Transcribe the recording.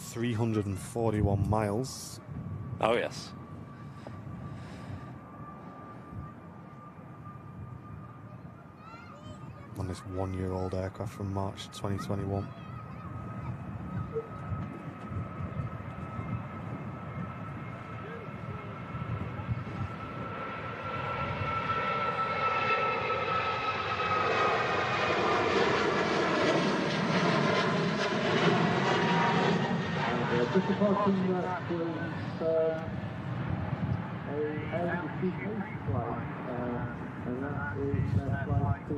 341 miles. Oh, yes. On this one year old aircraft from March 2021. Approaching that was uh, a LCC flight, uh, and that is uh, flight to